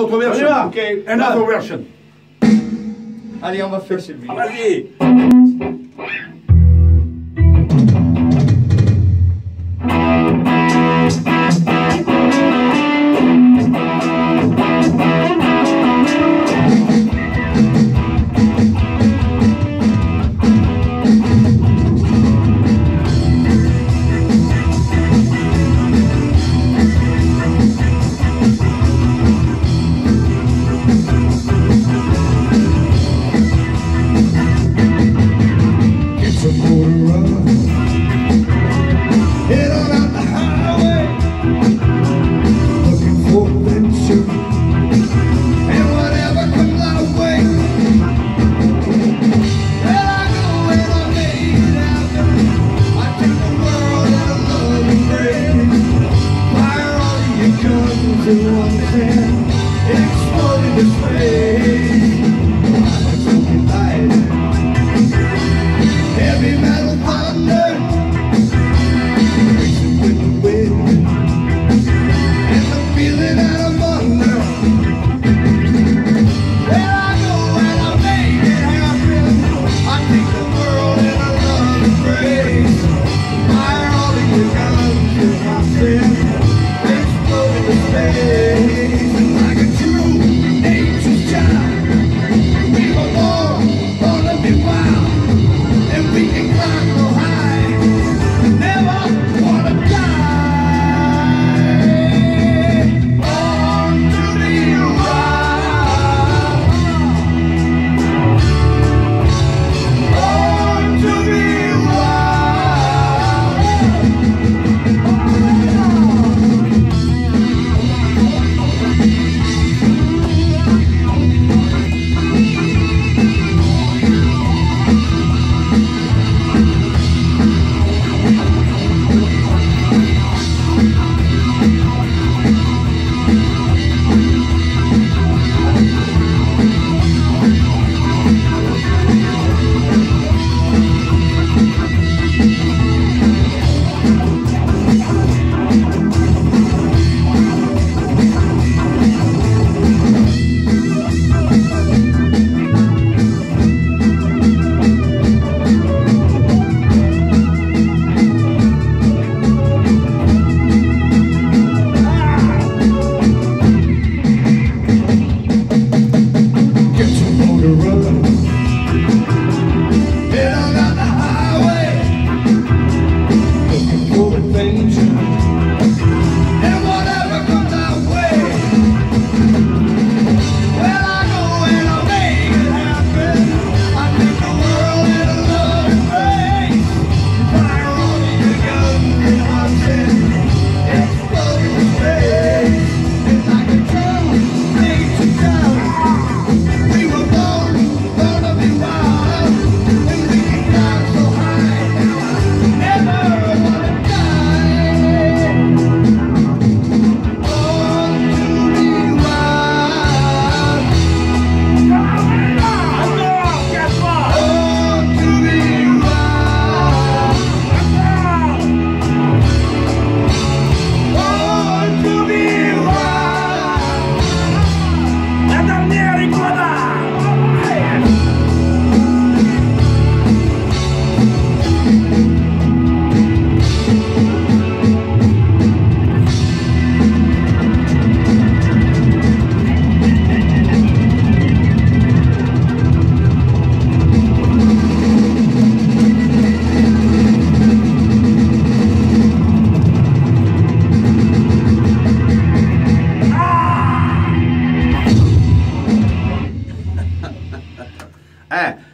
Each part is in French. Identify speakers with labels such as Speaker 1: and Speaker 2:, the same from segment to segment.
Speaker 1: Autre version. Okay. Another version.
Speaker 2: Allez, on va faire celui-là.
Speaker 1: Ah, vas-y.
Speaker 3: comes in one hand, exploding this.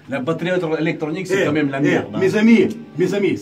Speaker 1: La
Speaker 4: batterie électronique, c'est
Speaker 1: eh,
Speaker 4: quand même la merde. Eh, hein.
Speaker 1: Mes amis, mes amis,